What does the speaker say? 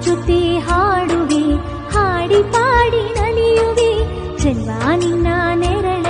ಜೊತೆ ಹಾಡುವೆ ಹಾಡಿ ಪಾಡಿ ನಲಿಯುವೆ. ಚೆಲ್ವಾ ನಿನ್ನ ನೆರಳ